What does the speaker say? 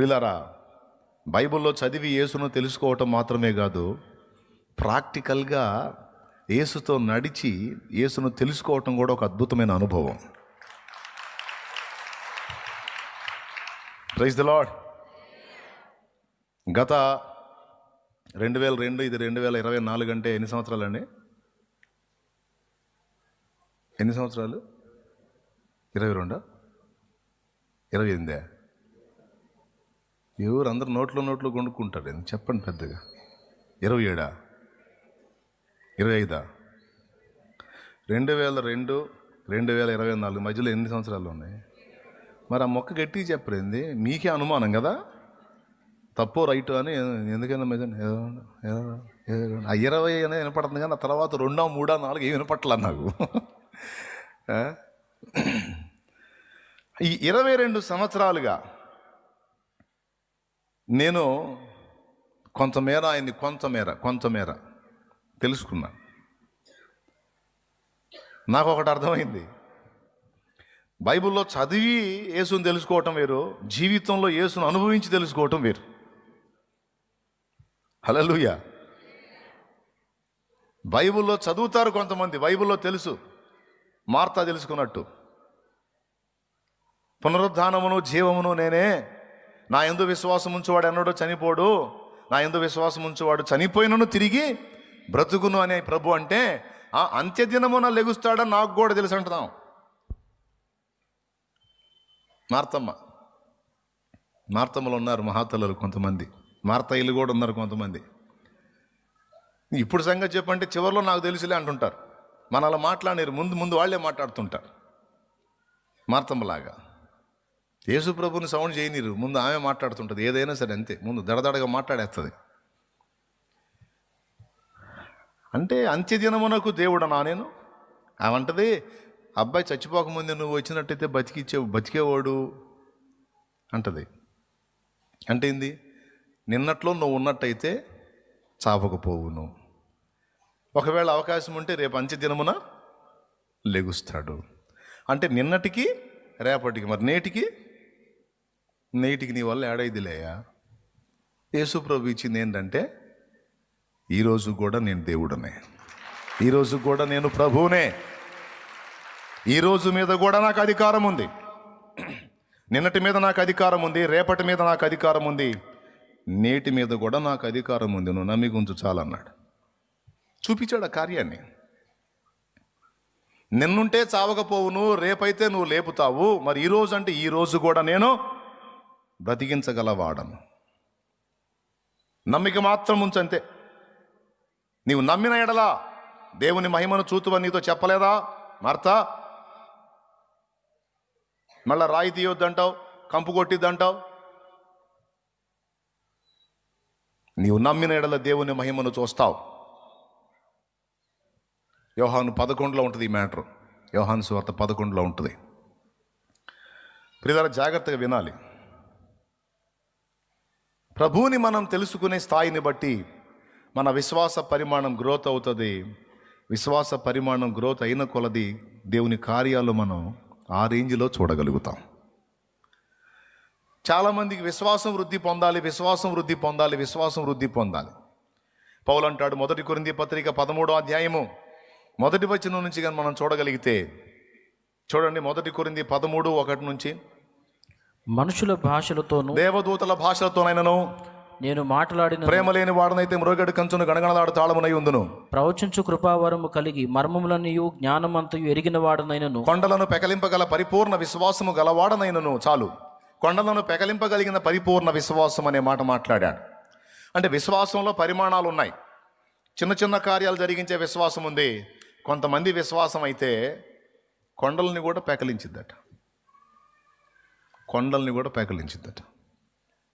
ప్రిలరా బైబిల్లో చదివి యేసును తెలుసుకోవటం మాత్రమే కాదు ప్రాక్టికల్గా యేసుతో నడిచి యేసును తెలుసుకోవటం కూడా ఒక అద్భుతమైన అనుభవం. ప్రైజ్ ద లాడ్ గత రెండు వేల రెండు ఇది రెండు వేల ఇరవై నాలుగు అంటే ఎన్ని సంవత్సరాలండి? ఎన్ని సంవత్సరాలు? ఇరవై రెండా? ఇరవై ఎనిమిదే? ఎవరు అందరు నోట్లో నోట్లో కొనుక్కుంటారు ఎందుకు చెప్పండి పెద్దగా? ఇరవై ఏడా? ఇరవై ఐదా? రెండు వేల రెండు రెండు వేల ఇరవై నాలుగు మధ్యలో ఎన్ని సంవత్సరాలు ఉన్నాయి? మరి ఆ మొక్క గట్టి చెప్పరేంది మీకే అనుమానం కదా? తప్పు రైట్ అని ఎందుకైనా మీద ఆ ఇరవై అనే వినపడుతుంది కానీ ఆ తర్వాత రెండో మూడో నాలుగు ఏం వినపట్ల నాకు. ఈ ఇరవై రెండు సంవత్సరాలుగా నేను కొంతమేర ఆయన్ని కొంతమేర కొంతమేర తెలుసుకున్నా. నాకు ఒకటి అర్థమైంది. బైబిల్లో చదివి యేసుని తెలుసుకోవటం వేరు జీవితంలో యేసును అనుభవించి తెలుసుకోవటం వేరు. హలలుయ బైబిల్లో చదువుతారు కొంతమంది బైబిల్లో తెలుసు. మార్తా తెలుసుకున్నట్టు. పునరుద్ధానమును జీవమును నేనే నా ఎందు విశ్వాసం ఉంచువాడు ఎన్నడో చనిపోడు. నా ఎందు విశ్వాసం ఉంచువాడు చనిపోయినను తిరిగి బ్రతుకును అనే ప్రభు అంటే ఆ అంత్యదినమున లెగుస్తాడని నాకు కూడా తెలుసు అంటున్నాం. మార్తమ్మ. మార్తమ్మలు ఉన్నారు మహాతల్లులు కొంతమంది. మార్తయ్యలు కూడా ఉన్నారు కొంతమంది. ఇప్పుడు సంగతి చెప్పంటే చివరిలో నాకు తెలుసులే అంటుంటారు. మన అలా మాట్లాడారు ముందు ముందు వాళ్ళే మాట్లాడుతుంటారు. మార్తమ్మలాగా. యేసుప్రభుని సౌండ్ చేయనీరు. ముందు ఆమె మాట్లాడుతుంటుంది. ఏదైనా సరే అంతే. ముందు దడదడగా మాట్లాడేస్తుంది. అంటే అంత్యదినమునకు దేవుడు నా నేను? ఆమంటది అబ్బాయి చచ్చిపోకముందే నువ్వు వచ్చినట్టయితే బతికిచ్చే బతికేవాడు అంటది. అంటే ఏంది? నిన్నట్లో నువ్వు ఉన్నట్టయితే చావకపోవును. ఒకవేళ అవకాశం ఉంటే రేపు అంత్యదినమున లెగుస్తాడు. అంటే నిన్నటికి రేపటికి మరి నేటికి నేటికి నీ వల్ల ఏడైదిలేయా యేసుప్రభు ఇచ్చింది ఏంటంటే ఈరోజు కూడా నేను దేవుడనే. ఈరోజు కూడా నేను ప్రభువునే. ఈరోజు మీద కూడా నాకు అధికారం ఉంది. నిన్నటి మీద నాకు అధికారం ఉంది రేపటి మీద నాకు అధికారం ఉంది. నేటి మీద కూడా నాకు అధికారం ఉంది నువ్వు నమ్మి గుంచు చాలన్నాడు. చూపించాడు ఆ కార్యాన్ని. నిన్నుంటే చావకపోవును రేపైతే నువ్వు లేపుతావు మరి ఈరోజు అంటే ఈ రోజు కూడా నేను బ్రతికించగలవాడను. నమ్మిక మాత్రం ఉంచంతే. నీవు నమ్మిన ఎడలా దేవుని మహిమను చూతువని నీతో చెప్పలేదా? మర్త. మళ్ళా రాయి తీయొద్దంటావు కంపు కొట్టిద్దంటావు. నీవు నమ్మిన ఎడల దేవుని మహిమను చూస్తావు. యోహాను పదకొండులో ఉంటుంది ఈ మ్యాటర్. యోహాను సువార్త పదకొండులో ఉంటుంది. ప్రియులారా జాగ్రత్తగా వినాలి. ప్రభువుని మనం తెలుసుకునే స్థాయిని బట్టి మన విశ్వాస పరిమాణం గ్రోత్ అవుతుంది. విశ్వాస పరిమాణం గ్రోత్ అయిన కొలది దేవుని కార్యాలు మనం ఆ రేంజ్లో చూడగలుగుతాం. చాలామందికి విశ్వాసం వృద్ధి పొందాలి విశ్వాసం వృద్ధి పొందాలి విశ్వాసం వృద్ధి పొందాలి. పౌలు అంటాడు మొదటి కొరింది పత్రిక పదమూడో అధ్యాయము మొదటి వచనం నుంచి కానీ మనం చూడగలిగితే చూడండి మొదటి కొరింది పదమూడు ఒకటి నుంచి మనుషుల భాషలతోనూ దేవదూతల భాషలతోనైనను నేను మాట్లాడిన ప్రేమ లేని వాడనైతే మృగడి కంచును గణగణలాడు తాళమునై ఉందును. ప్రవచించు కృపావరము కలిగి మర్మములనియు జ్ఞానమంతయు ఎరిగిన వాడనైనను. కొండలను పెకలింపగల పరిపూర్ణ విశ్వాసము గలవాడనైనను చాలు. కొండలను పెకలింపగలిగిన పరిపూర్ణ విశ్వాసం అనే మాట మాట్లాడాడు. అంటే విశ్వాసంలో పరిమాణాలు ఉన్నాయి చిన్న చిన్న కార్యాలు జరిగించే విశ్వాసం ఉంది కొంతమంది విశ్వాసం అయితే కొండల్ని కూడా పెకలించిద్దట. కొండల్ని కూడా పేకలించిందట.